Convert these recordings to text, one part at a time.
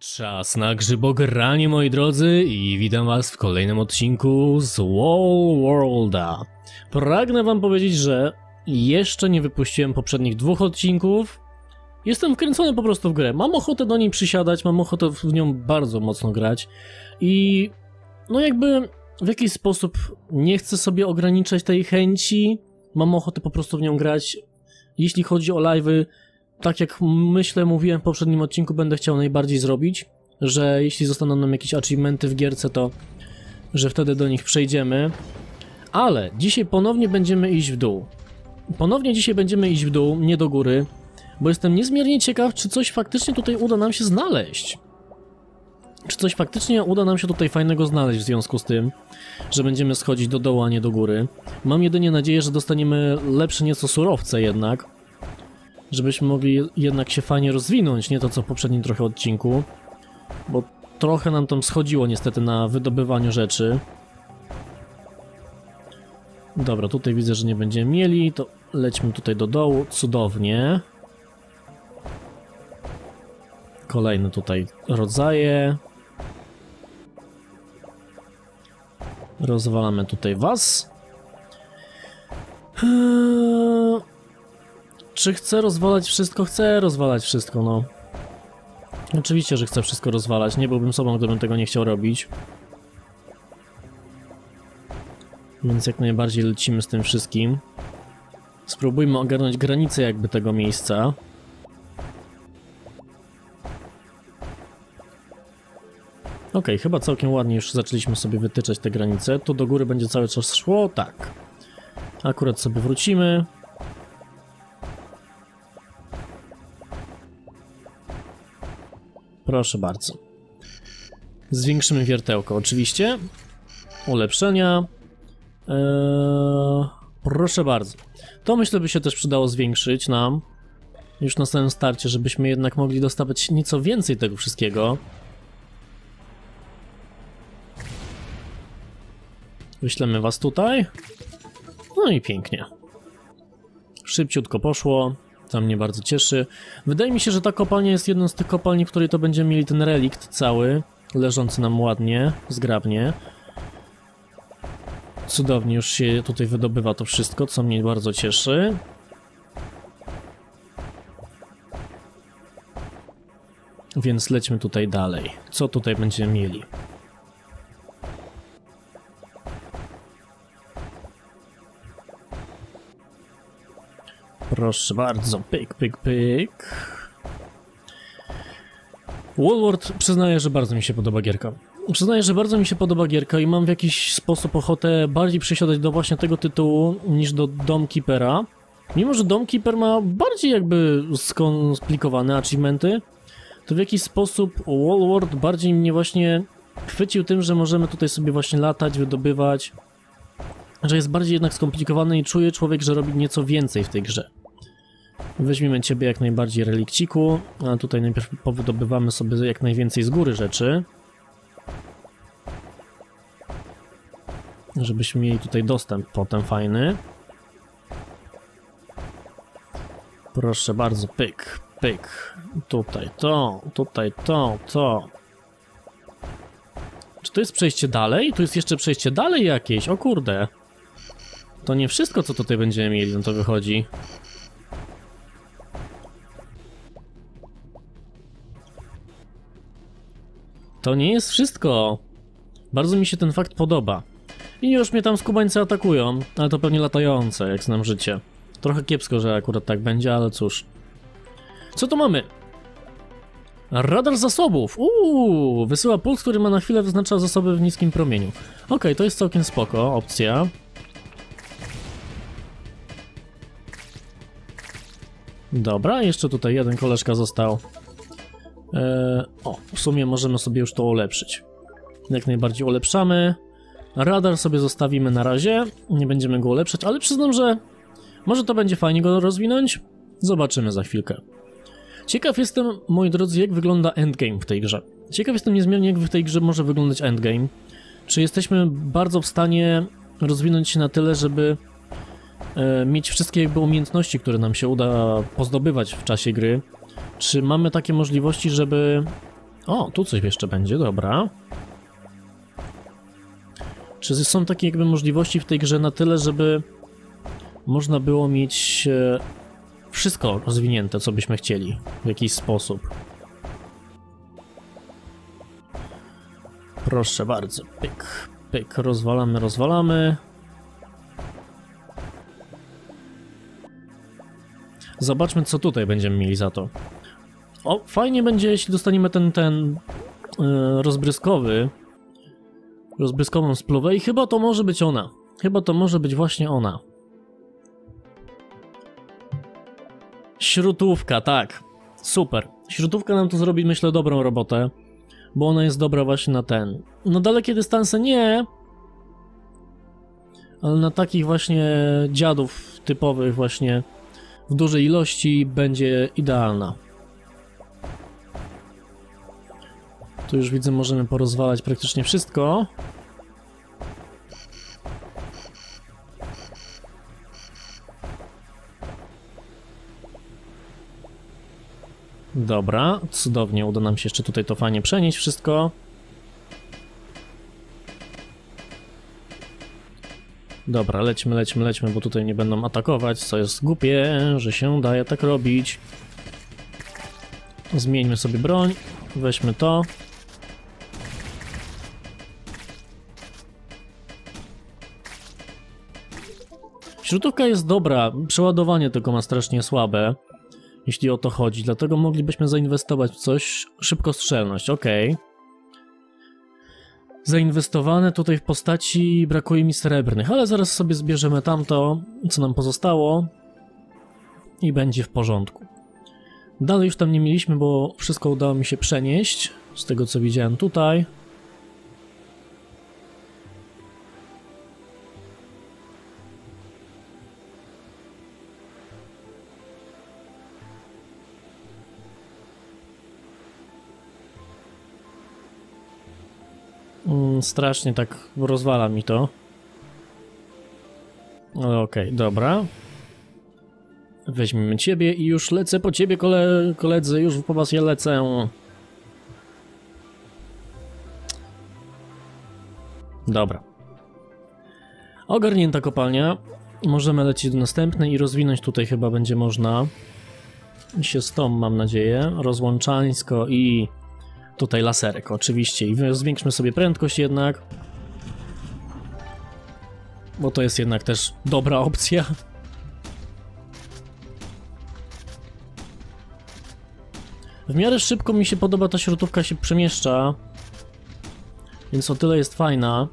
Czas na grzybogranie, moi drodzy, i witam was w kolejnym odcinku z Wall Worlda. Pragnę wam powiedzieć, że jeszcze nie wypuściłem poprzednich dwóch odcinków. Jestem wkręcony po prostu w grę. Mam ochotę do niej przysiadać, mam ochotę w nią bardzo mocno grać. I no jakby w jakiś sposób nie chcę sobie ograniczać tej chęci. Mam ochotę po prostu w nią grać. Jeśli chodzi o live'y, tak jak myślę, mówiłem w poprzednim odcinku, będę chciał najbardziej zrobić, że jeśli zostaną nam jakieś achievementy w gierce, to że wtedy do nich przejdziemy. Ale dzisiaj ponownie będziemy iść w dół. Ponownie dzisiaj będziemy iść w dół, nie do góry, bo jestem niezmiernie ciekaw, czy coś faktycznie tutaj uda nam się znaleźć. Czy coś faktycznie uda nam się tutaj fajnego znaleźć w związku z tym, że będziemy schodzić do dołu, a nie do góry. Mam jedynie nadzieję, że dostaniemy lepsze nieco surowce jednak, żebyśmy mogli jednak się fajnie rozwinąć, nie to co w poprzednim trochę odcinku, bo trochę nam tam schodziło niestety na wydobywaniu rzeczy. Dobra, tutaj widzę, że nie będziemy mieli, to lećmy tutaj do dołu, cudownie. Kolejne tutaj rodzaje. Rozwalamy tutaj was. Eee, czy chcę rozwalać wszystko? Chcę rozwalać wszystko, no. Oczywiście, że chcę wszystko rozwalać. Nie byłbym sobą, gdybym tego nie chciał robić. Więc jak najbardziej lecimy z tym wszystkim. Spróbujmy ogarnąć granicę jakby tego miejsca. Ok, chyba całkiem ładnie już zaczęliśmy sobie wytyczać te granice. Tu do góry będzie cały czas szło? Tak. Akurat sobie wrócimy. Proszę bardzo. Zwiększymy wiertełko, oczywiście. Ulepszenia. Eee, proszę bardzo. To myślę by się też przydało zwiększyć nam. Już na samym starcie, żebyśmy jednak mogli dostawać nieco więcej tego wszystkiego. Wyślemy was tutaj. No i pięknie. Szybciutko poszło. To mnie bardzo cieszy. Wydaje mi się, że ta kopalnia jest jedną z tych kopalni, w której to będziemy mieli ten relikt cały, leżący nam ładnie, zgrabnie. Cudownie już się tutaj wydobywa to wszystko, co mnie bardzo cieszy. Więc lećmy tutaj dalej. Co tutaj będziemy mieli? Proszę bardzo, pyk, pyk, pyk. Wallward przyznaję, że bardzo mi się podoba gierka. Przyznaję, że bardzo mi się podoba gierka i mam w jakiś sposób ochotę bardziej przesiadać do właśnie tego tytułu niż do Domkeepera. Mimo, że Domkeeper ma bardziej jakby skomplikowane achievementy, to w jakiś sposób Wallward bardziej mnie właśnie chwycił tym, że możemy tutaj sobie właśnie latać, wydobywać, że jest bardziej jednak skomplikowany i czuje człowiek, że robi nieco więcej w tej grze. Weźmiemy ciebie jak najbardziej relikciku, a tutaj najpierw powydobywamy sobie jak najwięcej z góry rzeczy. Żebyśmy mieli tutaj dostęp potem fajny. Proszę bardzo, pyk, pyk. Tutaj to, tutaj to, to. Czy to jest przejście dalej? Tu jest jeszcze przejście dalej jakieś, o kurde. To nie wszystko, co tutaj będziemy mieli, no to wychodzi. To nie jest wszystko. Bardzo mi się ten fakt podoba. I już mnie tam skubańcy atakują, ale to pewnie latające, jak znam życie. Trochę kiepsko, że akurat tak będzie, ale cóż. Co tu mamy? Radar zasobów. Uuu, wysyła puls, który ma na chwilę wyznacza zasoby w niskim promieniu. Okay, to jest całkiem spoko, opcja. Dobra, jeszcze tutaj jeden koleżka został. Eee, o, w sumie możemy sobie już to ulepszyć. Jak najbardziej ulepszamy. Radar sobie zostawimy na razie, nie będziemy go ulepszać, ale przyznam, że może to będzie fajnie go rozwinąć. Zobaczymy za chwilkę. Ciekaw jestem, moi drodzy, jak wygląda endgame w tej grze. Ciekaw jestem niezmiernie, jak w tej grze może wyglądać endgame. Czy jesteśmy bardzo w stanie rozwinąć się na tyle, żeby e, mieć wszystkie jakby umiejętności, które nam się uda pozdobywać w czasie gry. Czy mamy takie możliwości, żeby O, tu coś jeszcze będzie, dobra. Czy są takie jakby możliwości w tej grze na tyle, żeby można było mieć e, wszystko rozwinięte, co byśmy chcieli w jakiś sposób? Proszę bardzo, pyk, pyk, rozwalamy, rozwalamy. Zobaczmy, co tutaj będziemy mieli za to. O, fajnie będzie, jeśli dostaniemy ten, ten yy, rozbryskowy, rozbryskową spluwę i chyba to może być ona. Chyba to może być właśnie ona. Śrutówka, tak. Super. Śrutówka nam tu zrobi, myślę, dobrą robotę, bo ona jest dobra właśnie na ten. Na dalekie dystanse nie, ale na takich właśnie dziadów typowych właśnie w dużej ilości będzie idealna. Tu już widzę, możemy porozwalać praktycznie wszystko. Dobra, cudownie, uda nam się jeszcze tutaj to fajnie przenieść wszystko. Dobra, lećmy, lećmy, lećmy, bo tutaj nie będą atakować, co jest głupie, że się daje tak robić. Zmieńmy sobie broń, weźmy to. Śrutówka jest dobra, przeładowanie tylko ma strasznie słabe, jeśli o to chodzi, dlatego moglibyśmy zainwestować w coś, szybkostrzelność, ok. Zainwestowane tutaj w postaci brakuje mi srebrnych, ale zaraz sobie zbierzemy tamto, co nam pozostało i będzie w porządku. Dalej już tam nie mieliśmy, bo wszystko udało mi się przenieść, z tego co widziałem tutaj. Strasznie tak rozwala mi to. Ale okej, okay, dobra. Weźmiemy ciebie i już lecę po ciebie, kole koledzy, już po was ja lecę. Dobra. Ogarnięta kopalnia. Możemy lecieć do następnej i rozwinąć tutaj chyba będzie można. Się z tą mam nadzieję. Rozłączańsko i Tutaj laserek oczywiście i zwiększmy sobie prędkość jednak. Bo to jest jednak też dobra opcja. W miarę szybko mi się podoba, ta śrutówka się przemieszcza. Więc o tyle jest fajna.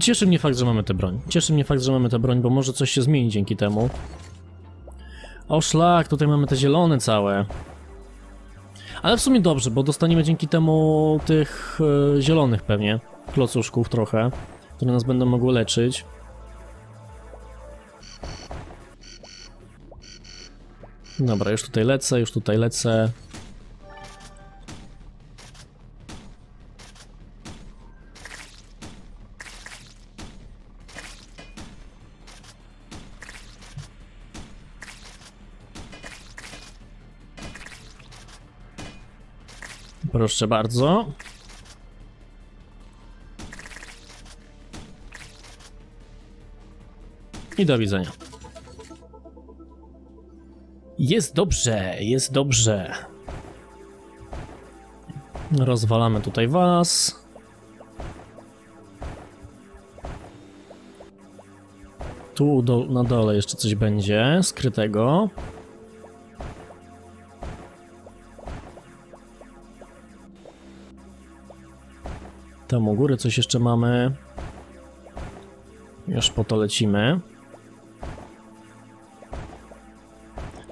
Cieszy mnie fakt, że mamy tę broń. Cieszy mnie fakt, że mamy tę broń, bo może coś się zmieni dzięki temu. O szlak, tutaj mamy te zielone całe. Ale w sumie dobrze, bo dostaniemy dzięki temu tych e, zielonych pewnie klocuszków trochę, które nas będą mogły leczyć. Dobra, już tutaj lecę, już tutaj lecę. Proszę bardzo. I do widzenia. Jest dobrze, jest dobrze. Rozwalamy tutaj was. Tu do, na dole jeszcze coś będzie skrytego. Tam u góry coś jeszcze mamy. Już po to lecimy.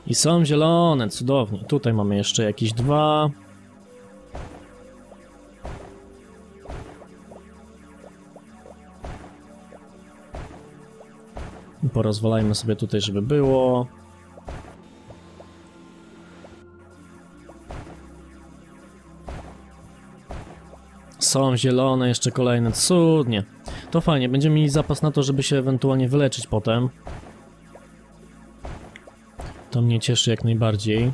I są zielone, cudownie. Tutaj mamy jeszcze jakieś dwa. Porozwalajmy sobie tutaj, żeby było. Są zielone, jeszcze kolejne, cudnie. To fajnie, będziemy mieli zapas na to, żeby się ewentualnie wyleczyć potem. To mnie cieszy jak najbardziej.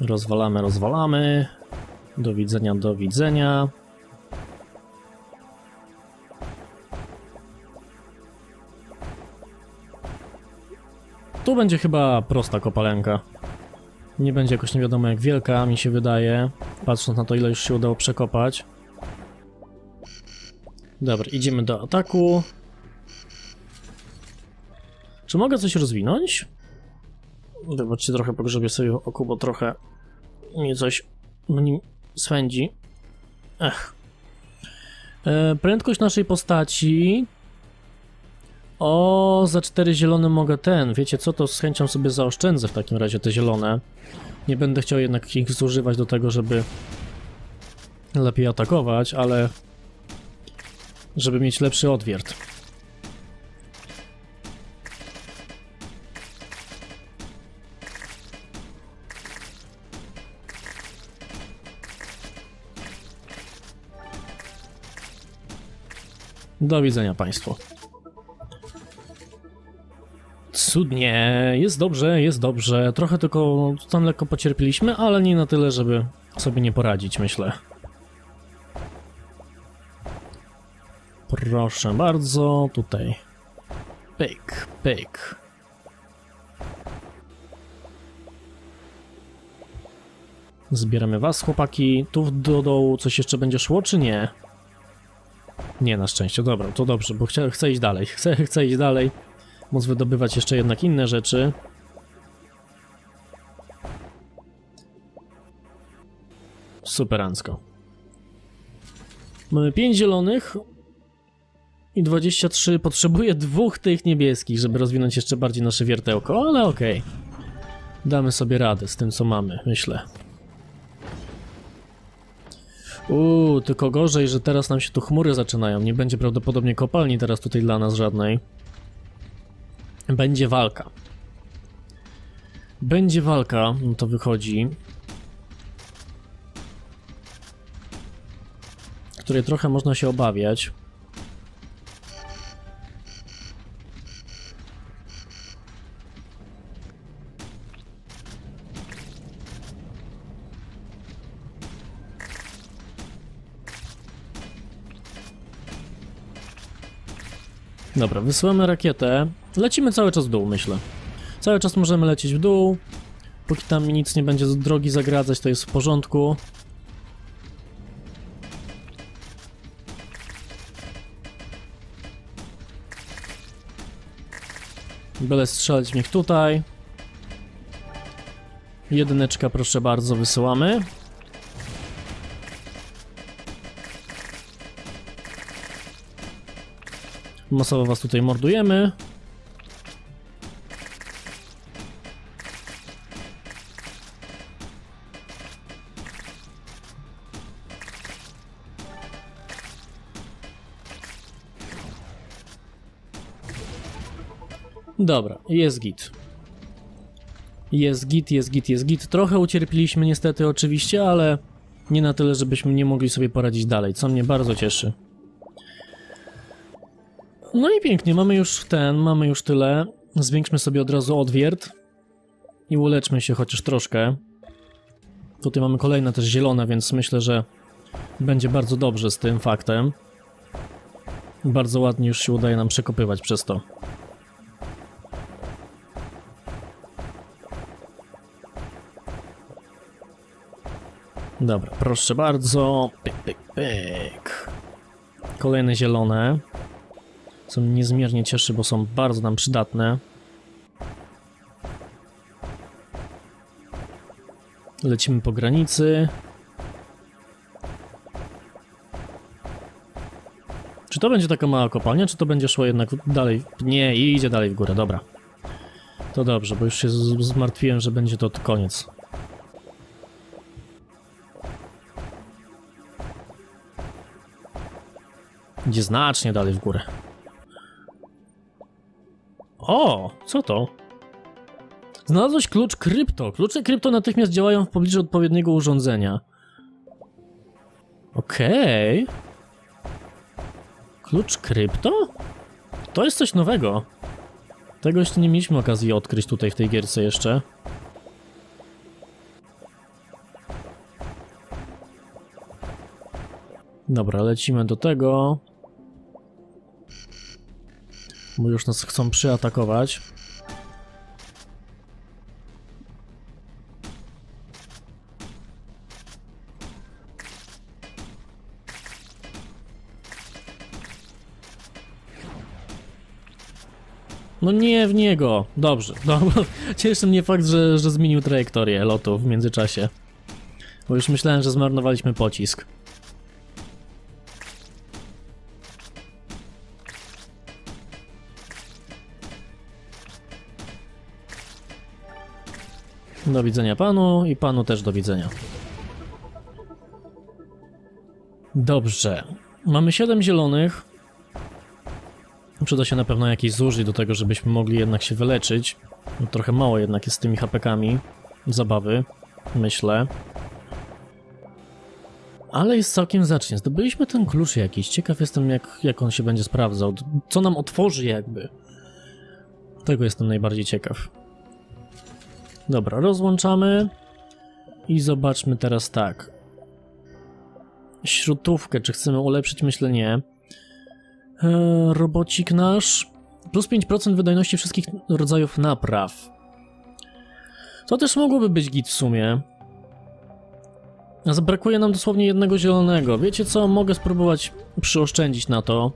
Rozwalamy, rozwalamy. Do widzenia, do widzenia. Tu będzie chyba prosta kopalenka. Nie będzie jakoś nie wiadomo jak wielka, mi się wydaje. Patrząc na to, ile już się udało przekopać. Dobra, idziemy do ataku. Czy mogę coś rozwinąć? Zobaczcie, trochę pogrzebię sobie oku, bo trochę mnie coś mnie swędzi. Ech. E, prędkość naszej postaci. O, za cztery zielone mogę ten. Wiecie co, to z chęcią sobie zaoszczędzę w takim razie te zielone. Nie będę chciał jednak ich zużywać do tego, żeby lepiej atakować, ale żeby mieć lepszy odwiert. Do widzenia Państwu. Cudnie, jest dobrze, jest dobrze. Trochę tylko tam lekko pocierpieliśmy, ale nie na tyle, żeby sobie nie poradzić, myślę. Proszę bardzo, tutaj. Pyk, pyk. Zbieramy was, chłopaki. Tu do dołu coś jeszcze będzie szło, czy nie? Nie, na szczęście. Dobra, to dobrze, bo chcę, chcę iść dalej. Chcę, chcę iść dalej. Móc wydobywać jeszcze jednak inne rzeczy. Superancko. Mamy 5 zielonych i 23. Potrzebuję dwóch tych niebieskich, żeby rozwinąć jeszcze bardziej nasze wiertełko, ale okej. Okay. Damy sobie radę z tym, co mamy, myślę. Uuu, tylko gorzej, że teraz nam się tu chmury zaczynają. Nie będzie prawdopodobnie kopalni teraz tutaj dla nas żadnej. Będzie walka. Będzie walka, no to wychodzi. Której trochę można się obawiać. Dobra, wysyłamy rakietę. Lecimy cały czas w dół, myślę. Cały czas możemy lecieć w dół. Póki tam mi nic nie będzie z drogi zagradzać, to jest w porządku. Byle strzelać w nich tutaj. Jedyneczka, proszę bardzo, wysyłamy. Masowo was tutaj mordujemy. Dobra, jest git. Jest git, jest git, jest git. Trochę ucierpiliśmy niestety oczywiście, ale nie na tyle, żebyśmy nie mogli sobie poradzić dalej, co mnie bardzo cieszy. No i pięknie, mamy już ten, mamy już tyle. Zwiększmy sobie od razu odwiert i uleczmy się chociaż troszkę. Tutaj mamy kolejne też zielone, więc myślę, że będzie bardzo dobrze z tym faktem. Bardzo ładnie już się udaje nam przekopywać przez to. Dobra, proszę bardzo. Pyk, pyk, pyk. Kolejne zielone. Co mnie niezmiernie cieszy, bo są bardzo nam przydatne. Lecimy po granicy. Czy to będzie taka mała kopalnia, czy to będzie szło jednak dalej? Nie, idzie dalej w górę, dobra. To dobrze, bo już się zmartwiłem, że będzie to koniec. Idzie znacznie dalej w górę. O, co to? Znalazłeś klucz krypto. Klucze krypto natychmiast działają w pobliżu odpowiedniego urządzenia. Okej. Okay. Klucz krypto? To jest coś nowego. Tego jeszcze nie mieliśmy okazji odkryć tutaj w tej gierce jeszcze. Dobra, lecimy do tego. Bo już nas chcą przyatakować. No nie w niego. Dobrze. No, cieszy mnie fakt, że, że zmienił trajektorię lotu w międzyczasie. Bo już myślałem, że zmarnowaliśmy pocisk. Do widzenia panu i panu też do widzenia. Dobrze. Mamy 7 zielonych. Przyda się na pewno jakiś zużyć do tego, żebyśmy mogli jednak się wyleczyć. No, trochę mało jednak jest z tymi hapekami. Zabawy, myślę. Ale jest całkiem zacznie. Zdobyliśmy ten klucz jakiś. Ciekaw jestem, jak, jak on się będzie sprawdzał. Co nam otworzy jakby. Tego jestem najbardziej ciekaw. Dobra, rozłączamy. I zobaczmy teraz tak. Śrutówkę, czy chcemy ulepszyć? Myślę nie. Eee, robocik nasz. Plus 5% wydajności wszystkich rodzajów napraw. To też mogłoby być git w sumie. Zabrakuje nam dosłownie jednego zielonego. Wiecie co? Mogę spróbować przyoszczędzić na to.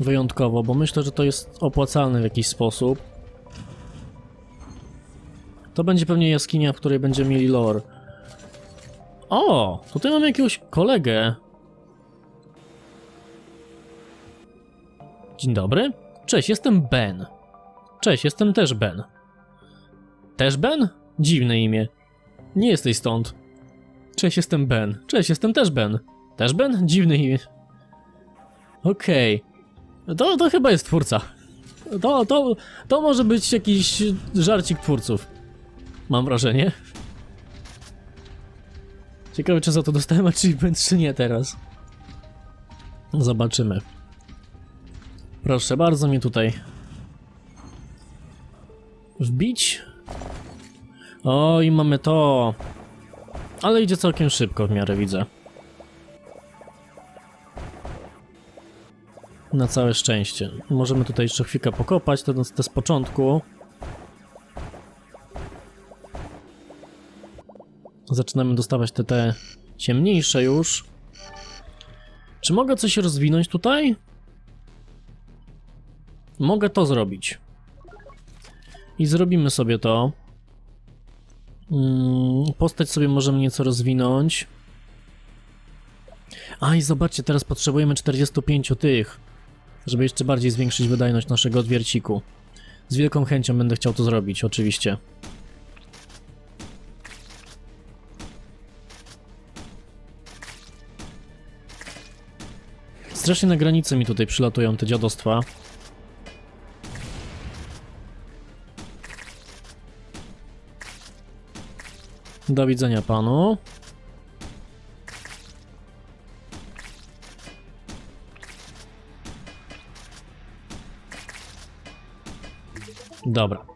Wyjątkowo, bo myślę, że to jest opłacalne w jakiś sposób. To będzie pewnie jaskinia, w której będziemy mieli lore. O! Tutaj mamy jakiegoś kolegę. Dzień dobry. Cześć, jestem Ben. Cześć, jestem też Ben. Też Ben? Dziwne imię. Nie jesteś stąd. Cześć, jestem Ben. Cześć, jestem też Ben. Też Ben? Dziwne imię. Okej. Okay. To, to chyba jest twórca. To, to, to może być jakiś żarcik twórców. Mam wrażenie. Ciekawe, czy za to dostałem achievement, czy nie teraz. Zobaczymy. Proszę bardzo mnie tutaj wbić. O, i mamy to. Ale idzie całkiem szybko w miarę widzę. Na całe szczęście. Możemy tutaj jeszcze chwilkę pokopać, to, to z początku. Zaczynamy dostawać te, te ciemniejsze już. Czy mogę coś rozwinąć tutaj? Mogę to zrobić. I zrobimy sobie to. Hmm, postać sobie możemy nieco rozwinąć. A i zobaczcie, teraz potrzebujemy 45 tych, żeby jeszcze bardziej zwiększyć wydajność naszego odwierciku. Z wielką chęcią będę chciał to zrobić, oczywiście. Strasznie na granicy mi tutaj przylatują te dziadostwa. Do widzenia panu. Dobra.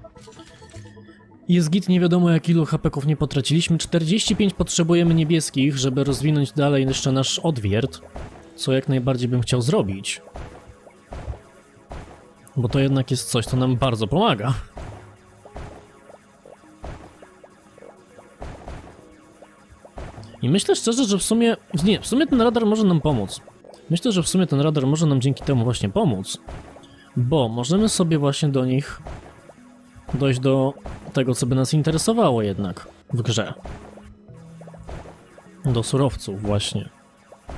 Jest git, nie wiadomo jak ilu hapeków nie potraciliśmy. 45 potrzebujemy niebieskich, żeby rozwinąć dalej jeszcze nasz odwiert. Co jak najbardziej bym chciał zrobić. Bo to jednak jest coś, co nam bardzo pomaga. I myślę szczerze, że w sumie... Nie, w sumie ten radar może nam pomóc. Myślę, że w sumie ten radar może nam dzięki temu właśnie pomóc. Bo możemy sobie właśnie do nich dojść do tego, co by nas interesowało jednak w grze. Do surowców właśnie.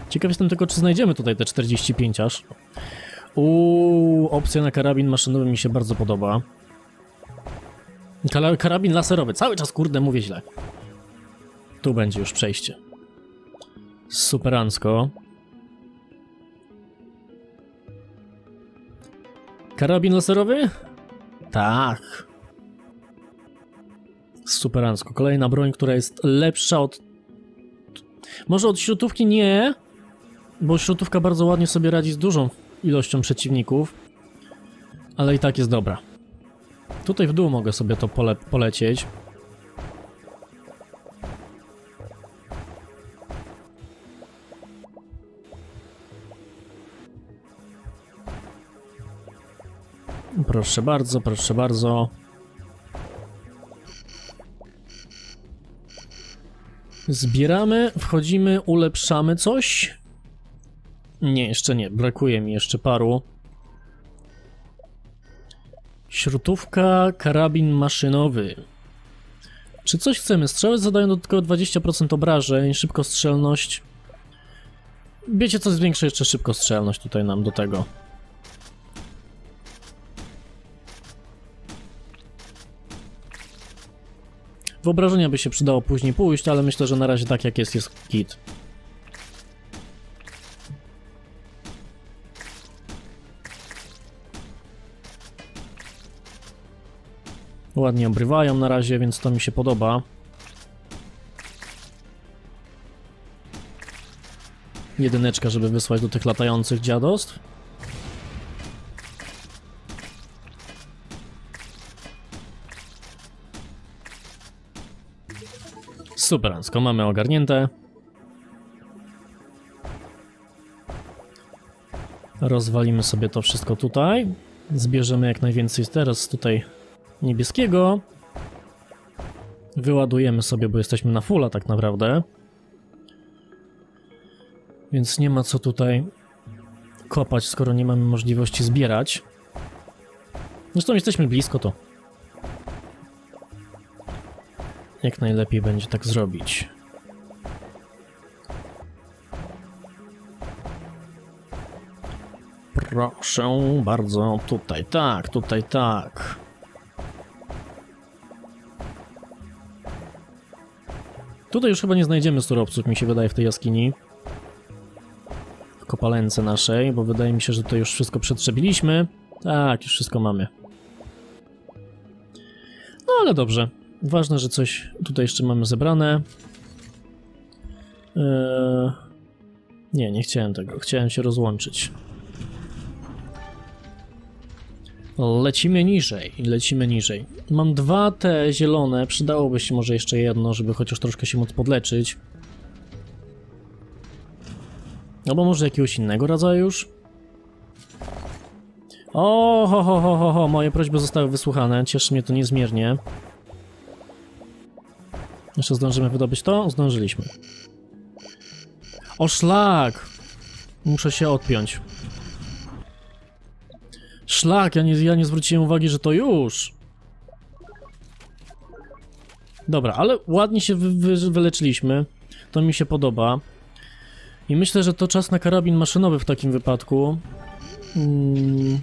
Ciekaw jestem tylko, czy znajdziemy tutaj te 45 aż. Uuu, opcja na karabin maszynowy mi się bardzo podoba. karabin laserowy, cały czas kurde mówię źle. Tu będzie już przejście. Superancko. Karabin laserowy? Tak. Superancko. Kolejna broń, która jest lepsza od... Może od śrutówki nie, bo szutówka bardzo ładnie sobie radzi z dużą ilością przeciwników, ale i tak jest dobra. Tutaj w dół mogę sobie to pole polecieć. Proszę bardzo, proszę bardzo. Zbieramy, wchodzimy, ulepszamy coś. Nie, jeszcze nie, brakuje mi jeszcze paru. Śrutówka, karabin maszynowy. Czy coś chcemy? Strzały zadają dodatkowo 20% obrażeń, szybkostrzelność. Wiecie co, zwiększę jeszcze szybkostrzelność tutaj nam do tego. Wyobrażenia by się przydało później pójść, ale myślę, że na razie tak jak jest, jest kit. Ładnie obrywają na razie, więc to mi się podoba. Jedyneczka, żeby wysłać do tych latających dziadostw. Superancko, mamy ogarnięte. Rozwalimy sobie to wszystko tutaj. Zbierzemy jak najwięcej teraz tutaj niebieskiego. Wyładujemy sobie, bo jesteśmy na fulla tak naprawdę. Więc nie ma co tutaj kopać, skoro nie mamy możliwości zbierać. Zresztą jesteśmy blisko to. Jak najlepiej będzie tak zrobić. Proszę bardzo, tutaj tak, tutaj tak. Tutaj już chyba nie znajdziemy surowców, mi się wydaje, w tej jaskini. W kopalence naszej, bo wydaje mi się, że to już wszystko przetrzebiliśmy. Tak, już wszystko mamy. No ale dobrze. Ważne, że coś tutaj jeszcze mamy zebrane. Eee... Nie, nie chciałem tego. Chciałem się rozłączyć. Lecimy niżej, lecimy niżej. Mam dwa te zielone, przydałoby się może jeszcze jedno, żeby chociaż troszkę się móc podleczyć. Albo może jakiegoś innego rodzaju już? O, ho, ho, ho, ho, ho, moje prośby zostały wysłuchane, cieszy mnie to niezmiernie. Jeszcze zdążymy wydobyć to? Zdążyliśmy. O szlak! Muszę się odpiąć. Szlak, ja nie, ja nie zwróciłem uwagi, że to już. Dobra, ale ładnie się wy, wy, wyleczyliśmy. To mi się podoba. I myślę, że to czas na karabin maszynowy w takim wypadku. Hmm.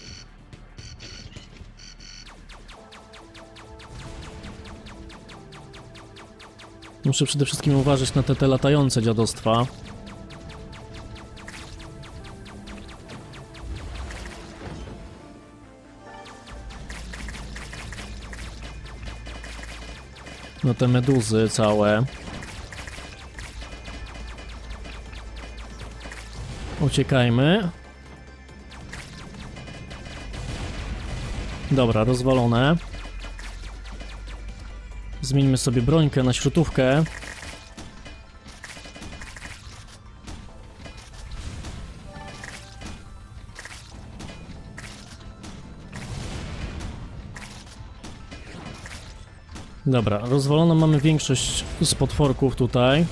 Muszę przede wszystkim uważać na te, te latające dziadostwa. No te meduzy całe. Uciekajmy. Dobra, rozwalone. Zmieńmy sobie brońkę na śrutówkę. Dobra, rozwalono mamy większość z potworków tutaj.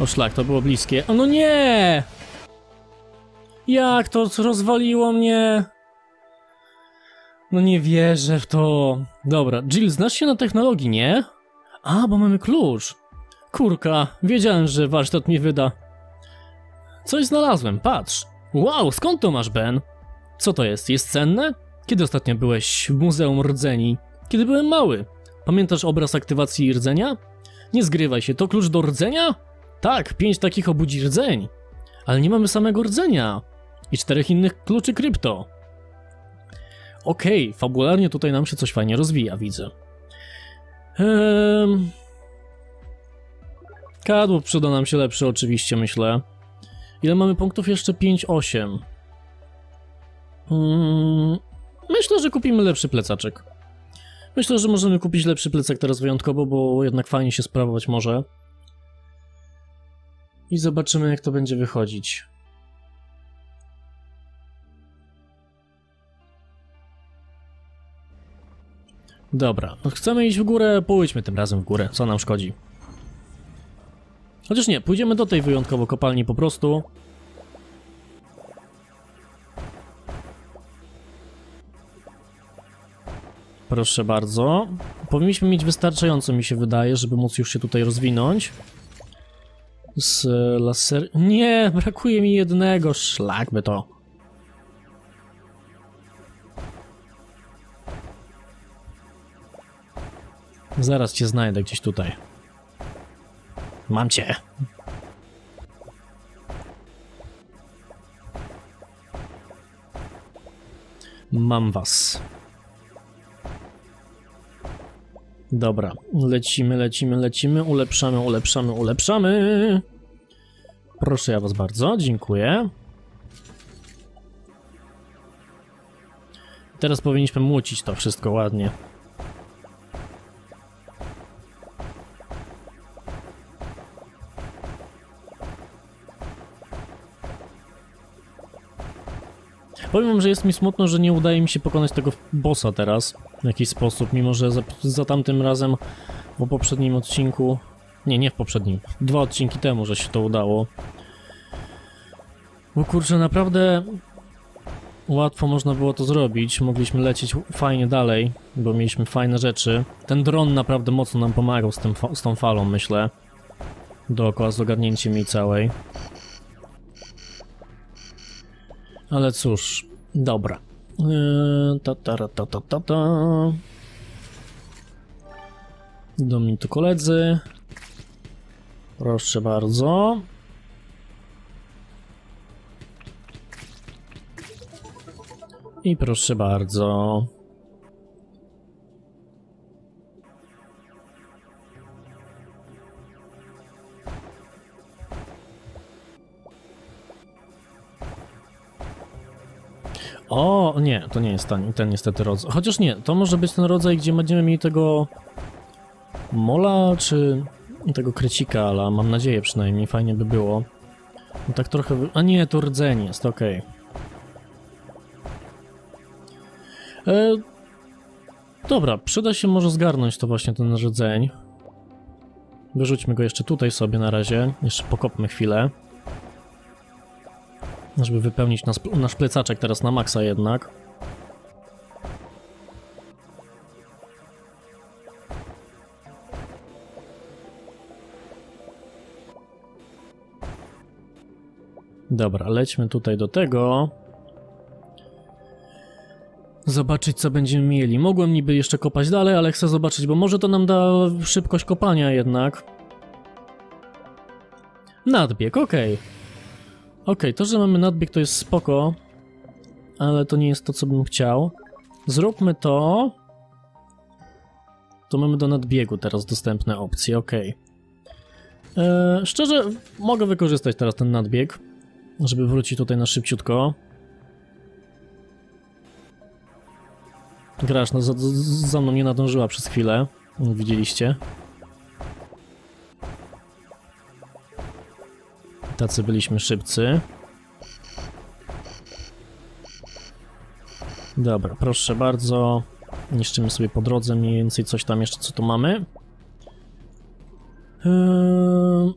O szlak, to było bliskie. O no nie! Jak to rozwaliło mnie? No nie wierzę w to. Dobra, Jill, znasz się na technologii, nie? A, bo mamy klucz. Kurka, wiedziałem, że warsztat mi wyda. Coś znalazłem, patrz. Wow, skąd to masz, Ben? Co to jest? Jest cenne? Kiedy ostatnio byłeś w Muzeum Rdzeni? Kiedy byłem mały. Pamiętasz obraz aktywacji rdzenia? Nie zgrywaj się, to klucz do rdzenia? Tak, pięć takich obudzi rdzeń. Ale nie mamy samego rdzenia. I czterech innych kluczy krypto. Okej, okay, fabularnie tutaj nam się coś fajnie rozwija, widzę. Ehm... Kadłub przyda nam się lepszy oczywiście, myślę. Ile mamy punktów? Jeszcze 5-8. Hmm, myślę, że kupimy lepszy plecaczek. Myślę, że możemy kupić lepszy plecak teraz wyjątkowo, bo jednak fajnie się sprawować może. I zobaczymy, jak to będzie wychodzić. Dobra, no chcemy iść w górę, pójdźmy tym razem w górę, co nam szkodzi. Chociaż nie, pójdziemy do tej wyjątkowo kopalni po prostu. Proszę bardzo. Powinniśmy mieć wystarczająco, mi się wydaje, żeby móc już się tutaj rozwinąć. Z laser... Nie, brakuje mi jednego, szlak by to. Zaraz cię znajdę gdzieś tutaj. Mam cię. Mam was. Dobra, lecimy, lecimy, lecimy, ulepszamy, ulepszamy, ulepszamy. Proszę ja was bardzo, dziękuję. Teraz powinniśmy młocić to wszystko ładnie. Powiem wam, że jest mi smutno, że nie udaje mi się pokonać tego bossa teraz w jakiś sposób, mimo że za, za tamtym razem po poprzednim odcinku... Nie, nie w poprzednim. Dwa odcinki temu, że się to udało. Bo kurczę, naprawdę łatwo można było to zrobić. Mogliśmy lecieć fajnie dalej, bo mieliśmy fajne rzeczy. Ten dron naprawdę mocno nam pomagał z, tym, z tą falą, myślę. Dookoła z ogarnięciem jej całej. Ale cóż, dobra. Yy, ta, ta, ta, ta, ta, ta. Do mnie tu koledzy. Proszę bardzo. I proszę bardzo. O, nie, to nie jest ten, ten niestety rodzaj. Chociaż nie, to może być ten rodzaj, gdzie będziemy mieli tego mola, czy tego krecika, ale mam nadzieję przynajmniej, fajnie by było. No tak trochę... A nie, to rdzeń jest, okej. Okay. E... Dobra, przyda się może zgarnąć to właśnie ten rdzeń. Wyrzućmy go jeszcze tutaj sobie na razie, jeszcze pokopmy chwilę. Żeby wypełnić nas, nasz plecaczek teraz na maksa jednak. Dobra, lećmy tutaj do tego. Zobaczyć, co będziemy mieli. Mogłem niby jeszcze kopać dalej, ale chcę zobaczyć, bo może to nam da szybkość kopania jednak. Nadbieg, okej. Okay. Ok, to, że mamy nadbieg to jest spoko, ale to nie jest to, co bym chciał. Zróbmy to. To mamy do nadbiegu teraz dostępne opcje, ok. Eee, szczerze, mogę wykorzystać teraz ten nadbieg, żeby wrócić tutaj na szybciutko. Grasz no, za, za mną nie nadążyła przez chwilę, widzieliście. Tacy byliśmy szybcy. Dobra, proszę bardzo. Niszczymy sobie po drodze mniej więcej coś tam jeszcze, co tu mamy. Eee...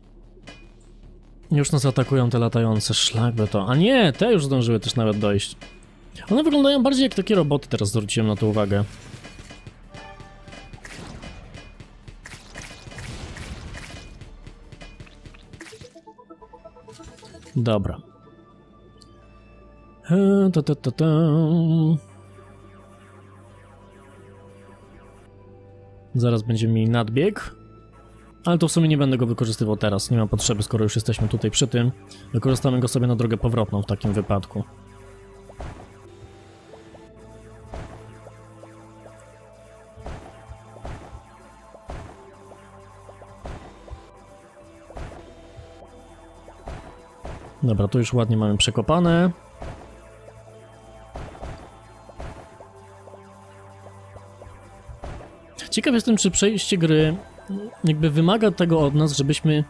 Już nas atakują te latające szlakby to. A nie, te już zdążyły też nawet dojść. One wyglądają bardziej jak takie roboty, teraz zwróciłem na to uwagę. Dobra. Ta, ta, ta, ta. Zaraz będziemy mieli nadbieg. Ale to w sumie nie będę go wykorzystywał teraz, nie ma potrzeby, skoro już jesteśmy tutaj przy tym. Wykorzystamy go sobie na drogę powrotną w takim wypadku. Dobra, tu już ładnie mamy przekopane. Ciekaw jestem, czy przejście gry jakby wymaga tego od nas, żebyśmy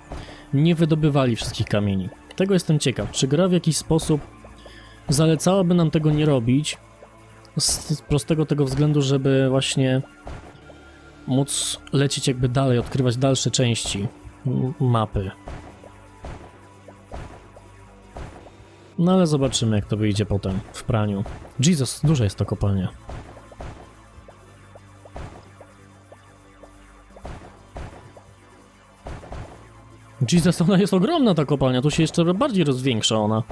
nie wydobywali wszystkich kamieni. Tego jestem ciekaw. Czy gra w jakiś sposób zalecałaby nam tego nie robić? Z prostego tego względu, żeby właśnie móc lecieć jakby dalej, odkrywać dalsze części mapy. No ale zobaczymy, jak to wyjdzie potem w praniu. Jesus, duża jest to kopalnia. Jesus, ona jest ogromna ta kopalnia, tu się jeszcze bardziej rozwiększa ona.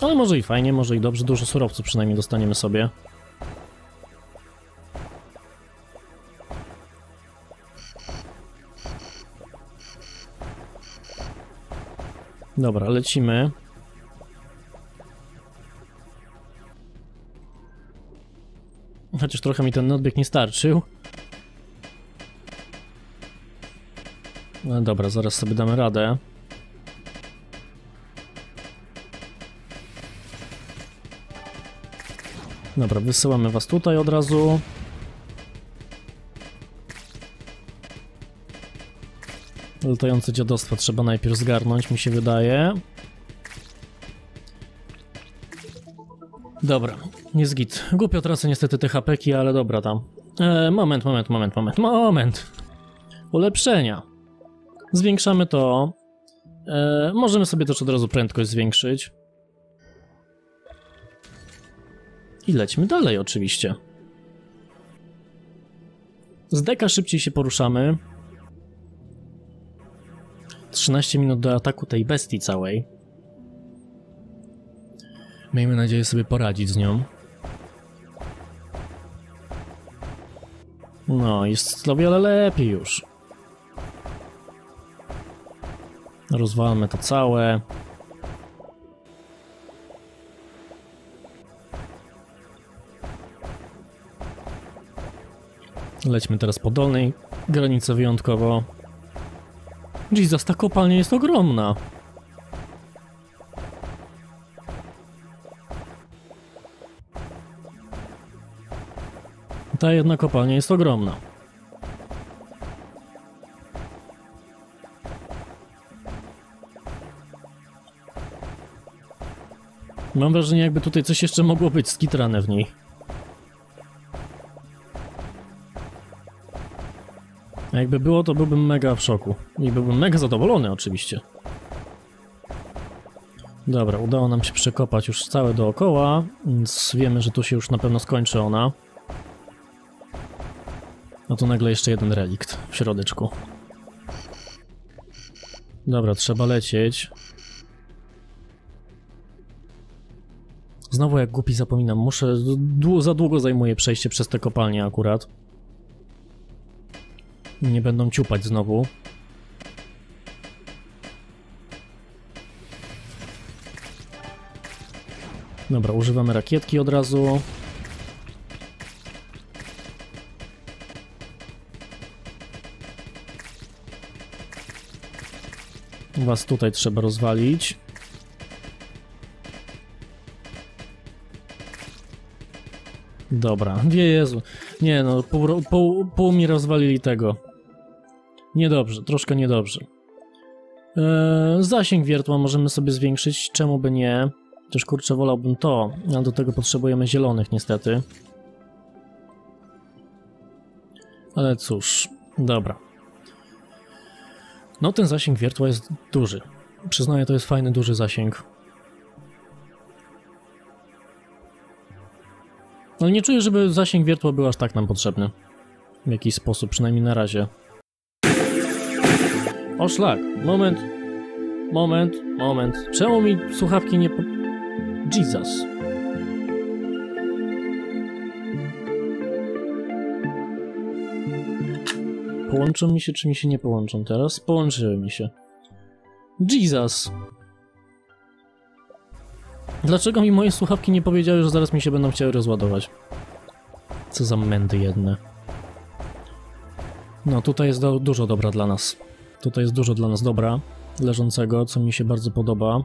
Ale może i fajnie, może i dobrze, dużo surowców przynajmniej dostaniemy sobie. Dobra, lecimy. Chociaż trochę mi ten odbieg nie starczył. No dobra, zaraz sobie damy radę. Dobra, wysyłamy was tutaj od razu. Latające dziadostwa trzeba najpierw zgarnąć, mi się wydaje. Dobra, jest git. Głupio tracę niestety te hapeki, ale dobra tam. E, moment, moment, moment, moment, moment. Ulepszenia. Zwiększamy to. E, możemy sobie też od razu prędkość zwiększyć. I lećmy dalej oczywiście. Z deka szybciej się poruszamy. 13 minut do ataku tej bestii całej. Miejmy nadzieję sobie poradzić z nią. No, jest o wiele lepiej już. Rozwalmy to całe. Lećmy teraz po dolnej granicy wyjątkowo. Jesus, ta kopalnia jest ogromna. Ta jedna kopalnia jest ogromna. Mam wrażenie, jakby tutaj coś jeszcze mogło być skitrane w niej. Jakby było, to byłbym mega w szoku. I byłbym mega zadowolony oczywiście. Dobra, udało nam się przekopać już całe dookoła, więc wiemy, że tu się już na pewno skończy ona. No to nagle jeszcze jeden relikt w środeczku. Dobra, trzeba lecieć. Znowu jak głupi zapominam, muszę... za długo zajmuje przejście przez te kopalnie akurat. Nie będą ciupać znowu. Dobra, używamy rakietki od razu. Was tutaj trzeba rozwalić. Dobra, wie Jezu. Nie no, pół, pół, pół mi rozwalili tego. Niedobrze, troszkę niedobrze. Eee, zasięg wiertła możemy sobie zwiększyć, czemu by nie? Też kurczę, wolałbym to, ale do tego potrzebujemy zielonych niestety. Ale cóż, dobra. No ten zasięg wiertła jest duży. Przyznaję, to jest fajny, duży zasięg. Ale nie czuję, żeby zasięg wiertła był aż tak nam potrzebny. W jakiś sposób, przynajmniej na razie. O szlak, moment, moment, moment. Czemu mi słuchawki nie... Jesus. Połączą mi się, czy mi się nie połączą teraz? Połączyły mi się. Jesus. Dlaczego mi moje słuchawki nie powiedziały, że zaraz mi się będą chciały rozładować? Co za mędy jedne. No, tutaj jest do, dużo dobra dla nas. Tutaj jest dużo dla nas dobra, leżącego, co mi się bardzo podoba.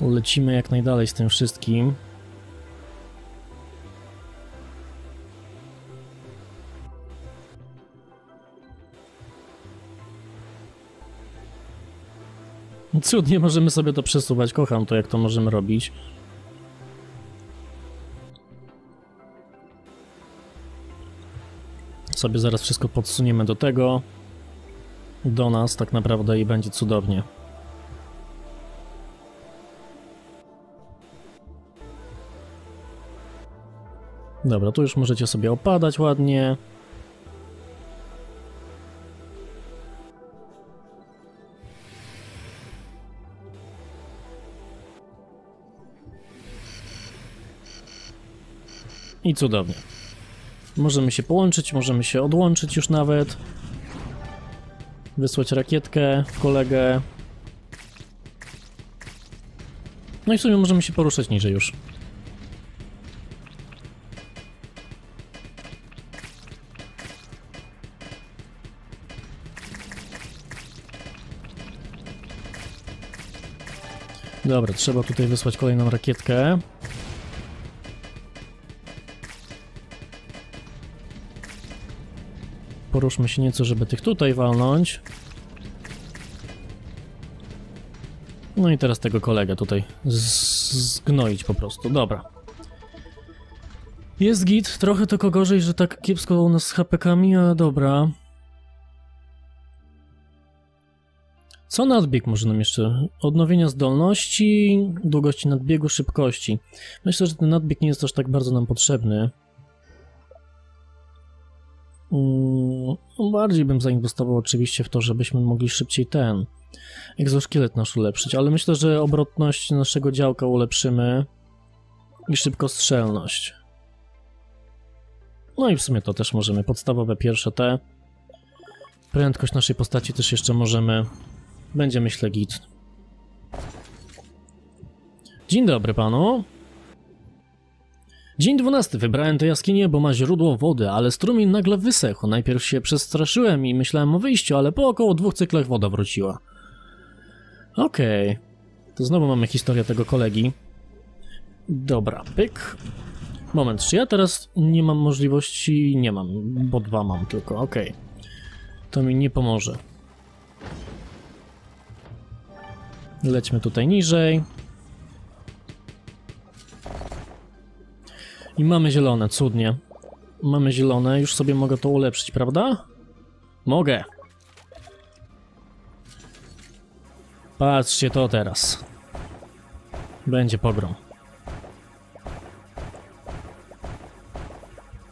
Lecimy jak najdalej z tym wszystkim. Cudnie możemy sobie to przesuwać. Kocham to, jak to możemy robić. Sobie zaraz wszystko podsuniemy do tego. Do nas tak naprawdę i będzie cudownie. Dobra, tu już możecie sobie opadać ładnie. I cudownie. Możemy się połączyć, możemy się odłączyć już nawet. Wysłać rakietkę w kolegę. No i w sumie możemy się poruszać niżej już. Dobra, trzeba tutaj wysłać kolejną rakietkę. Poruszmy się nieco, żeby tych tutaj walnąć. No i teraz tego kolegę tutaj zgnoić po prostu. Dobra. Jest git, trochę tylko gorzej, że tak kiepsko u nas z HPK-ami, ale dobra. Co nadbieg może nam jeszcze? Odnowienia zdolności, długości nadbiegu, szybkości. Myślę, że ten nadbieg nie jest aż tak bardzo nam potrzebny. Mm, bardziej bym zainwestował oczywiście w to, żebyśmy mogli szybciej ten egzoszkielet nasz ulepszyć, ale myślę, że obrotność naszego działka ulepszymy i szybkostrzelność. No i w sumie to też możemy. Podstawowe pierwsze te. Prędkość naszej postaci też jeszcze możemy. Będzie myślę git. Dzień dobry panu. Dzień dwunasty. Wybrałem tę jaskinię, bo ma źródło wody, ale strumień nagle wysechł. Najpierw się przestraszyłem i myślałem o wyjściu, ale po około dwóch cyklach woda wróciła. Okej. Okay. To znowu mamy historię tego kolegi. Dobra, pyk. Moment, czy ja teraz nie mam możliwości... Nie mam, bo dwa mam tylko, okej. Okay. To mi nie pomoże. Lećmy tutaj niżej. I mamy zielone, cudnie. Mamy zielone, już sobie mogę to ulepszyć, prawda? Mogę. Patrzcie to teraz. Będzie pogrom.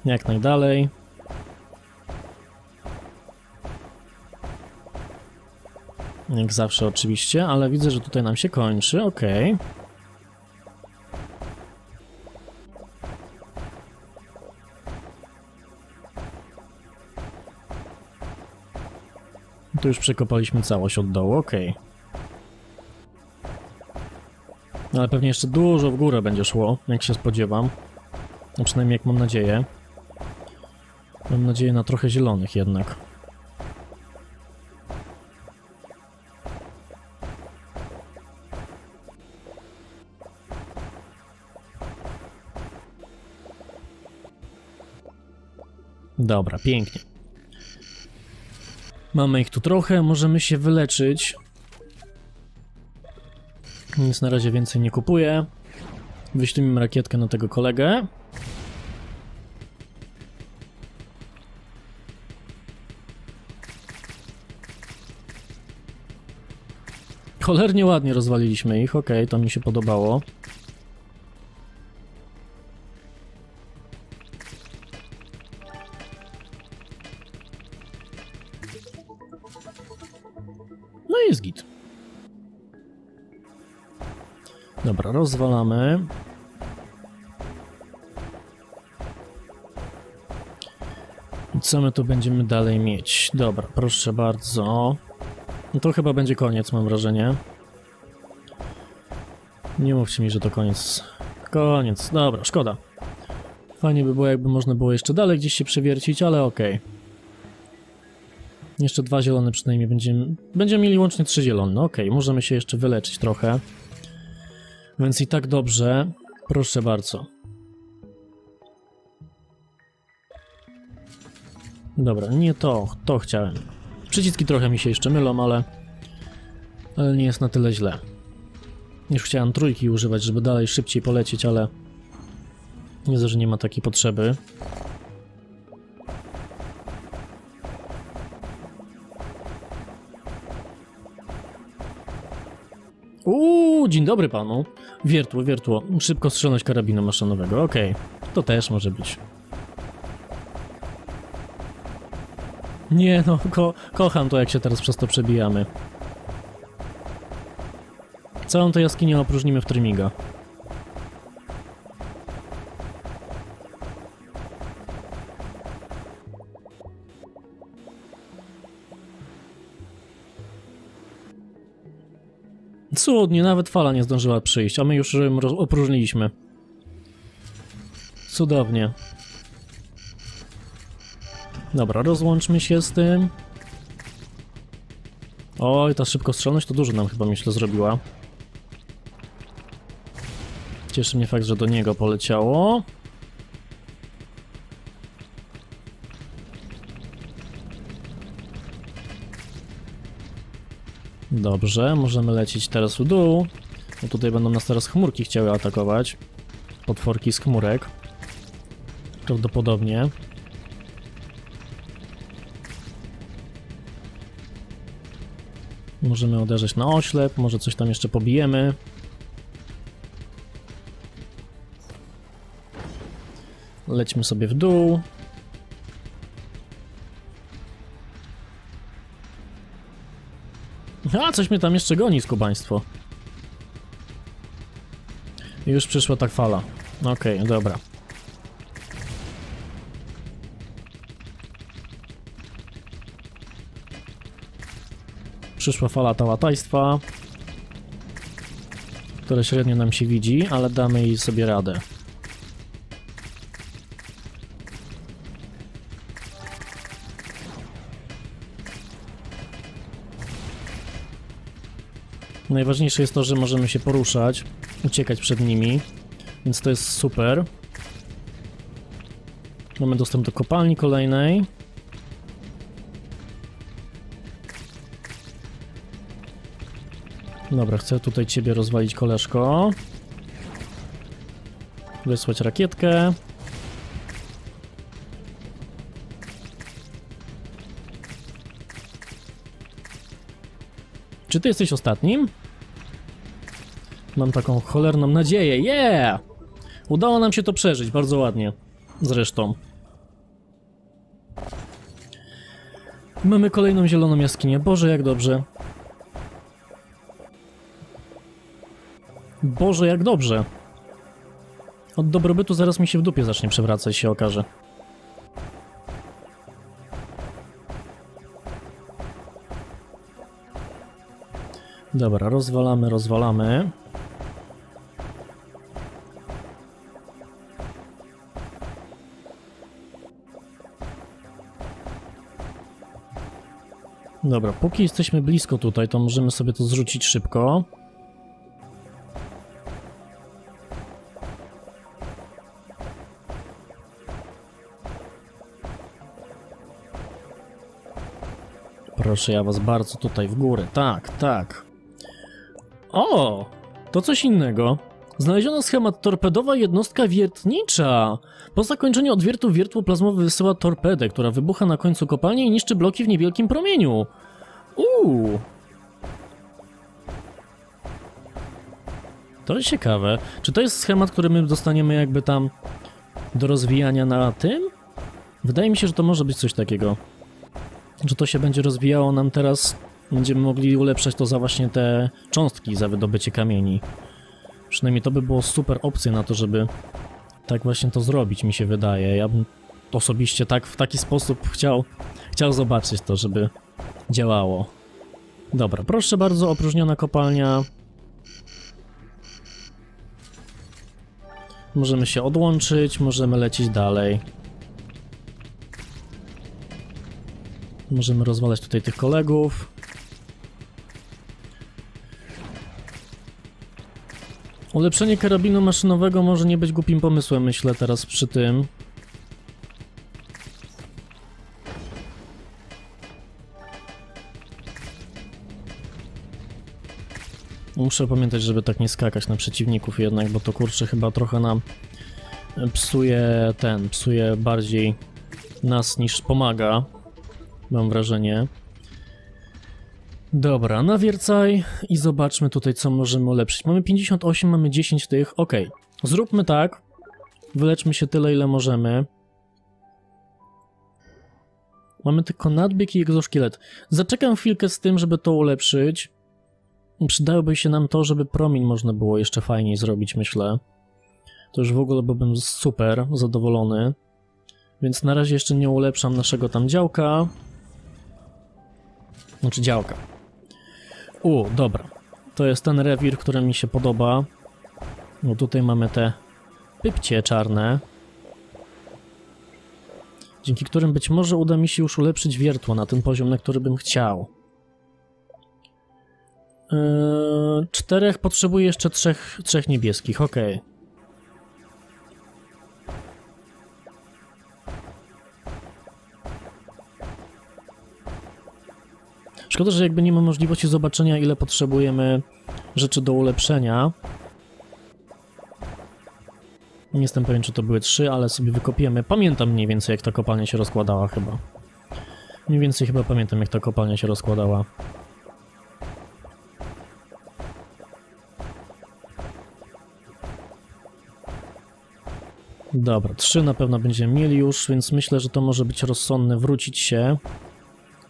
Jak najdalej. Jak zawsze oczywiście, ale widzę, że tutaj nam się kończy, okej. Okay. Tu już przekopaliśmy całość od dołu, okej. Okay. Ale pewnie jeszcze dużo w górę będzie szło, jak się spodziewam. No przynajmniej jak mam nadzieję. Mam nadzieję na trochę zielonych jednak. Dobra, pięknie. Mamy ich tu trochę, możemy się wyleczyć. Nic na razie więcej nie kupuję. Wyślijmy rakietkę na tego kolegę. Cholernie ładnie rozwaliliśmy ich, okej, okay, to mi się podobało. Dobra, rozwalamy. I co my tu będziemy dalej mieć? Dobra, proszę bardzo. No to chyba będzie koniec, mam wrażenie. Nie mówcie mi, że to koniec. Koniec, dobra, szkoda. Fajnie by było, jakby można było jeszcze dalej gdzieś się przewiercić, ale okej. Okay. Jeszcze dwa zielone przynajmniej będziemy... Będziemy mieli łącznie trzy zielone, ok, możemy się jeszcze wyleczyć trochę. Więc i tak dobrze. Proszę bardzo. Dobra, nie to, to chciałem. Przyciski trochę mi się jeszcze mylą, ale... Ale nie jest na tyle źle. Już chciałem trójki używać, żeby dalej szybciej polecieć, ale... Widzę, że nie ma takiej potrzeby. Dzień dobry panu. Wiertło, wiertło. Szybko strzelność karabinu maszynowego. Okej, to też może być. Nie no, ko kocham to jak się teraz przez to przebijamy. Całą tę jaskinię opróżnimy w Trymiga. Cudnie, nawet fala nie zdążyła przyjść, a my już opróżniliśmy. Cudownie. Dobra, rozłączmy się z tym. Oj, ta szybkostrzelność to dużo nam chyba, myślę, zrobiła. Cieszy mnie fakt, że do niego poleciało. Dobrze, możemy lecieć teraz w dół. Bo tutaj będą nas teraz chmurki chciały atakować. Potworki z chmurek. Prawdopodobnie. Możemy uderzyć na oślep, może coś tam jeszcze pobijemy. Lećmy sobie w dół. A, coś mnie tam jeszcze goni, skubaństwo. Już przyszła ta fala. Okej, dobra. Przyszła fala tałatajstwa, które średnio nam się widzi, ale damy jej sobie radę. Najważniejsze jest to, że możemy się poruszać, uciekać przed nimi, więc to jest super. Mamy dostęp do kopalni kolejnej. Dobra, chcę tutaj ciebie rozwalić, koleżko. Wysłać rakietkę. Czy ty jesteś ostatnim? Mam taką cholerną nadzieję. Yeah! Udało nam się to przeżyć, bardzo ładnie. Zresztą. Mamy kolejną zieloną jaskinię. Boże, jak dobrze. Boże, jak dobrze. Od dobrobytu zaraz mi się w dupie zacznie przewracać, się okaże. Dobra, rozwalamy, rozwalamy. Dobra, póki jesteśmy blisko tutaj, to możemy sobie to zrzucić szybko. Proszę ja was bardzo tutaj w górę. Tak, tak. O! To coś innego. Znaleziono schemat torpedowa jednostka wiertnicza. Po zakończeniu odwiertu wiertło plazmowy wysyła torpedę, która wybucha na końcu kopalni i niszczy bloki w niewielkim promieniu. Uuu. To jest ciekawe. Czy to jest schemat, który my dostaniemy jakby tam do rozwijania na tym? Wydaje mi się, że to może być coś takiego. Że to się będzie rozwijało nam teraz. Będziemy mogli ulepszać to za właśnie te cząstki, za wydobycie kamieni. Przynajmniej to by było super opcja na to, żeby tak właśnie to zrobić, mi się wydaje. Ja bym osobiście tak w taki sposób chciał, chciał zobaczyć to, żeby działało. Dobra, proszę bardzo, opróżniona kopalnia. Możemy się odłączyć, możemy lecieć dalej. Możemy rozwalać tutaj tych kolegów. Ulepszenie karabinu maszynowego może nie być głupim pomysłem, myślę teraz przy tym. Muszę pamiętać, żeby tak nie skakać na przeciwników jednak, bo to kurczę chyba trochę nam psuje ten, psuje bardziej nas niż pomaga. Mam wrażenie. Dobra, nawiercaj i zobaczmy tutaj, co możemy ulepszyć. Mamy 58, mamy 10 tych, ok. Zróbmy tak. Wyleczmy się tyle, ile możemy. Mamy tylko nadbieg i egzoszkielet. Zaczekam chwilkę z tym, żeby to ulepszyć. Przydałoby się nam to, żeby promień można było jeszcze fajniej zrobić, myślę. To już w ogóle byłbym super zadowolony. Więc na razie jeszcze nie ulepszam naszego tam działka. Znaczy działka. U, dobra. To jest ten rewir, który mi się podoba. No tutaj mamy te pypcie czarne. Dzięki którym być może uda mi się już ulepszyć wiertło na ten poziom, na który bym chciał. Yy, czterech, potrzebuję jeszcze trzech, trzech niebieskich, ok. Szkoda, że jakby nie ma możliwości zobaczenia, ile potrzebujemy rzeczy do ulepszenia. Nie jestem pewien, czy to były trzy, ale sobie wykopiemy. Pamiętam mniej więcej, jak ta kopalnia się rozkładała chyba. Mniej więcej chyba pamiętam, jak ta kopalnia się rozkładała. Dobra, trzy na pewno będziemy mieli już, więc myślę, że to może być rozsądne wrócić się.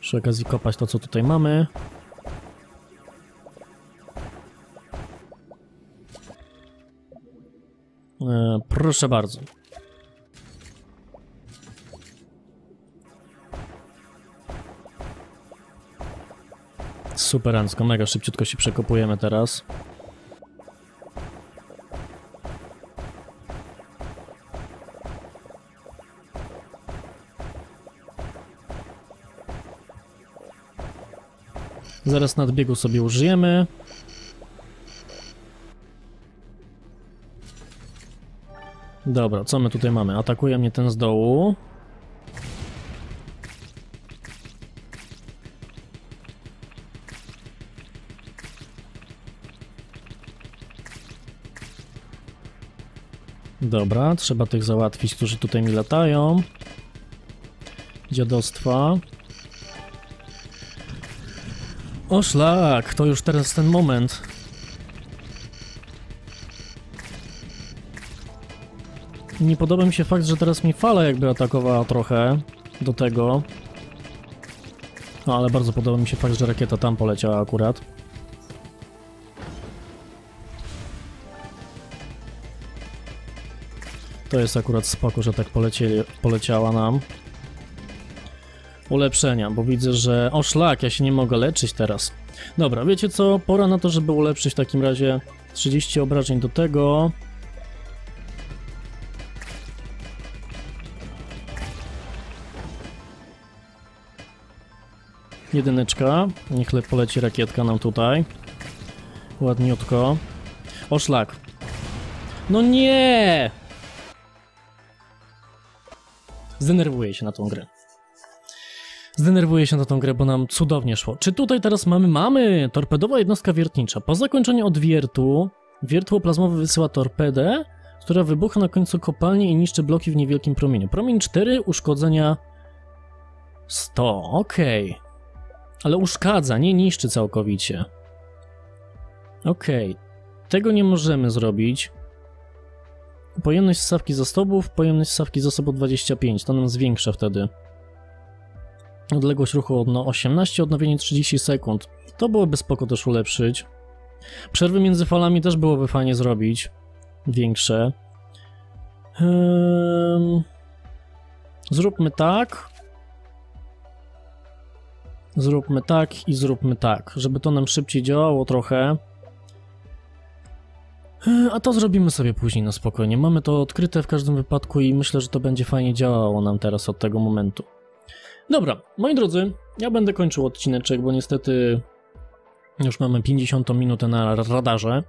Przy okazji kopać to, co tutaj mamy. E, proszę bardzo. Superancko, mega szybciutko się przekopujemy teraz. Zaraz nadbiegu sobie użyjemy. Dobra, co my tutaj mamy? Atakuje mnie ten z dołu. Dobra, trzeba tych załatwić, którzy tutaj mi latają. Dziadostwa. O szlak, to już teraz ten moment. Nie podoba mi się fakt, że teraz mi fala jakby atakowała trochę do tego. No ale bardzo podoba mi się fakt, że rakieta tam poleciała akurat. To jest akurat spoko, że tak polecieli, poleciała nam ulepszenia, bo widzę, że... O szlak, ja się nie mogę leczyć teraz. Dobra, wiecie co? Pora na to, żeby ulepszyć w takim razie 30 obrażeń do tego. Jedyneczka. Niech poleci rakietka nam tutaj. Ładniutko. O szlak. No nie! Zdenerwuję się na tą grę. Zdenerwuję się na tą grę, bo nam cudownie szło. Czy tutaj teraz mamy? Mamy! Torpedowa jednostka wiertnicza. Po zakończeniu odwiertu wiertło plazmowe wysyła torpedę, która wybucha na końcu kopalni i niszczy bloki w niewielkim promieniu. Promień 4, uszkodzenia 100, okej. Okay. Ale uszkadza, nie niszczy całkowicie. Okej. Okay. Tego nie możemy zrobić. Pojemność ssawki zasobów, pojemność ssawki zasobów 25, to nam zwiększa wtedy. Odległość ruchu no 18, odnowienie 30 sekund. To byłoby spoko też ulepszyć. Przerwy między falami też byłoby fajnie zrobić. Większe. Hmm. Zróbmy tak. Zróbmy tak i zróbmy tak, żeby to nam szybciej działało trochę. A to zrobimy sobie później na spokojnie. Mamy to odkryte w każdym wypadku i myślę, że to będzie fajnie działało nam teraz od tego momentu. Dobra, moi drodzy, ja będę kończył odcineczek, bo niestety już mamy 50 minutę na radarze.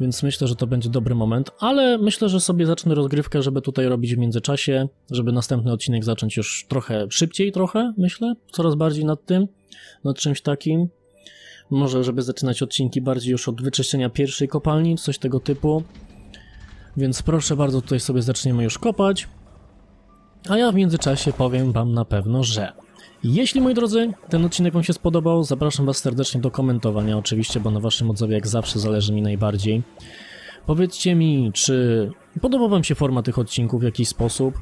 Więc myślę, że to będzie dobry moment, ale myślę, że sobie zacznę rozgrywkę, żeby tutaj robić w międzyczasie, żeby następny odcinek zacząć już trochę szybciej, trochę, myślę, coraz bardziej nad tym, nad czymś takim. Może, żeby zaczynać odcinki bardziej już od wyczyszczenia pierwszej kopalni, coś tego typu. Więc proszę bardzo, tutaj sobie zaczniemy już kopać. A ja w międzyczasie powiem wam na pewno, że jeśli, moi drodzy, ten odcinek wam się spodobał, zapraszam was serdecznie do komentowania, oczywiście, bo na waszym odzewie jak zawsze zależy mi najbardziej. Powiedzcie mi, czy podoba wam się forma tych odcinków w jakiś sposób?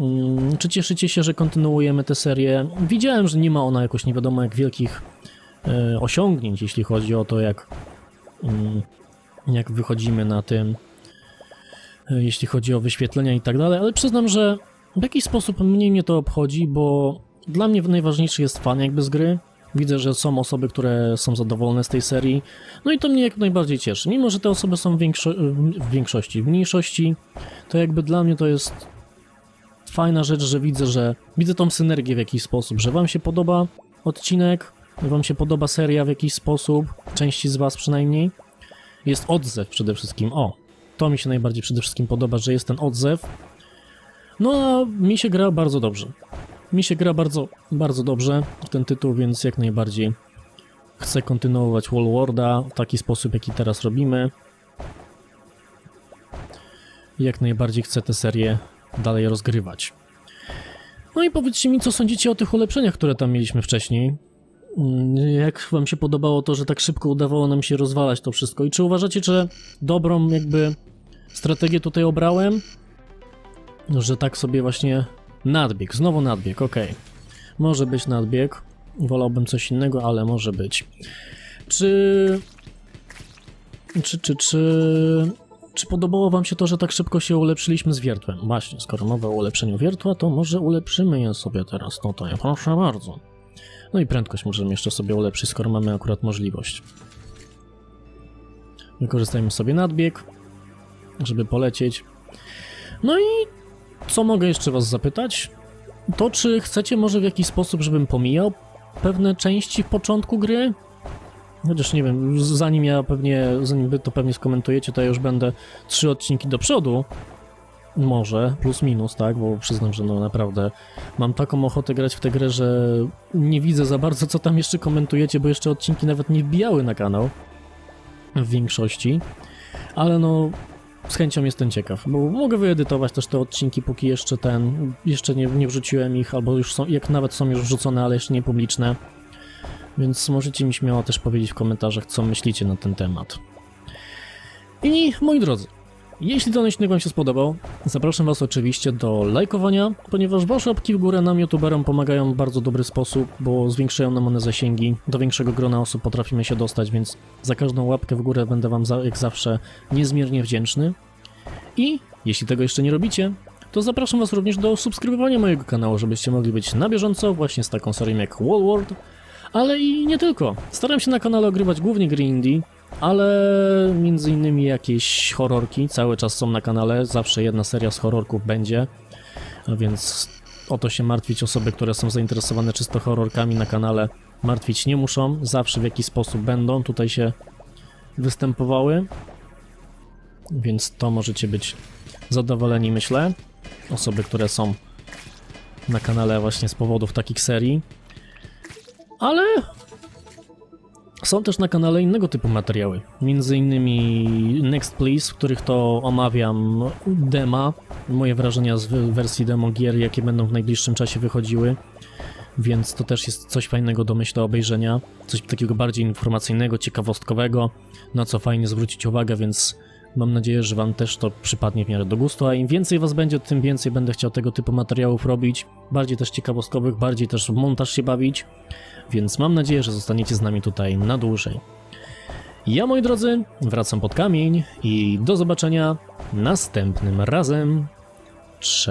Mm, Czy cieszycie się, że kontynuujemy tę serię? Widziałem, że nie ma ona jakoś nie wiadomo jak wielkich e, osiągnięć, jeśli chodzi o to, jak, mm, jak wychodzimy na tym, e, jeśli chodzi o wyświetlenia i tak dalej, ale przyznam, że w jakiś sposób mniej mnie to obchodzi, bo dla mnie najważniejszy jest fan jakby z gry. Widzę, że są osoby, które są zadowolone z tej serii, no i to mnie jak najbardziej cieszy. Mimo, że te osoby są w, większo w większości, w mniejszości, to jakby dla mnie to jest fajna rzecz, że widzę, że widzę tą synergię w jakiś sposób, że wam się podoba odcinek, wam się podoba seria w jakiś sposób, części z was przynajmniej. Jest odzew przede wszystkim, o, to mi się najbardziej przede wszystkim podoba, że jest ten odzew. No a mi się gra bardzo dobrze. Mi się gra bardzo, bardzo dobrze w ten tytuł, więc jak najbardziej chcę kontynuować Wall Warda w taki sposób, jaki teraz robimy. Jak najbardziej chcę tę serię dalej rozgrywać. No i powiedzcie mi, co sądzicie o tych ulepszeniach, które tam mieliśmy wcześniej. Mm, Jak wam się podobało to, że tak szybko udawało nam się rozwalać to wszystko? I czy uważacie, że dobrą jakby strategię tutaj obrałem? Że tak sobie właśnie nadbieg, znowu nadbieg, okej. Może być nadbieg. Wolałbym coś innego, ale może być. Czy... Czy, czy, czy... Czy podobało wam się to, że tak szybko się ulepszyliśmy z wiertłem? Właśnie, skoro mowa o ulepszeniu wiertła, to może ulepszymy je sobie teraz tutaj, proszę bardzo. No i prędkość możemy jeszcze sobie ulepszyć, skoro mamy akurat możliwość. Wykorzystajmy sobie nadbieg, żeby polecieć. No i co mogę jeszcze was zapytać? To czy chcecie może w jakiś sposób, żebym pomijał pewne części w początku gry? Chociaż nie wiem, zanim ja pewnie, zanim wy to pewnie skomentujecie, to ja już będę trzy odcinki do przodu. Może, plus minus, tak, bo przyznam, że no naprawdę mam taką ochotę grać w tę grę, że nie widzę za bardzo, co tam jeszcze komentujecie, bo jeszcze odcinki nawet nie wbijały na kanał. W większości. Ale no, z chęcią jestem ciekaw, bo mogę wyedytować też te odcinki, póki jeszcze ten, jeszcze nie, nie wrzuciłem ich, albo już są, jak nawet są już wrzucone, ale jeszcze nie publiczne. Więc możecie mi śmiało też powiedzieć w komentarzach, co myślicie na ten temat. I moi drodzy, jeśli ten odcinek Wam się spodobał, zapraszam Was oczywiście do lajkowania, ponieważ Wasze łapki w górę nam youtuberom pomagają w bardzo dobry sposób, bo zwiększają nam one zasięgi, do większego grona osób potrafimy się dostać, więc za każdą łapkę w górę będę Wam za, jak zawsze niezmiernie wdzięczny. I jeśli tego jeszcze nie robicie, to zapraszam Was również do subskrybowania mojego kanału, żebyście mogli być na bieżąco właśnie z taką serią jak Wall World, ale i nie tylko. Staram się na kanale ogrywać głównie gry indie, ale między innymi jakieś horrorki cały czas są na kanale, zawsze jedna seria z horrorków będzie, więc o to się martwić osoby, które są zainteresowane czysto horrorkami na kanale martwić nie muszą, zawsze w jakiś sposób będą. Tutaj się występowały, więc to możecie być zadowoleni myślę, osoby, które są na kanale właśnie z powodów takich serii, ale są też na kanale innego typu materiały, między innymi Next Please, w których to omawiam dema, moje wrażenia z wersji demo gier, jakie będą w najbliższym czasie wychodziły, więc to też jest coś fajnego do myślę obejrzenia, coś takiego bardziej informacyjnego, ciekawostkowego, na co fajnie zwrócić uwagę, więc mam nadzieję, że wam też to przypadnie w miarę do gustu, a im więcej was będzie, tym więcej będę chciał tego typu materiałów robić, bardziej też ciekawostkowych, bardziej też montaż się bawić, więc mam nadzieję, że zostaniecie z nami tutaj na dłużej. Ja, moi drodzy, wracam pod kamień i do zobaczenia następnym razem. Cześć.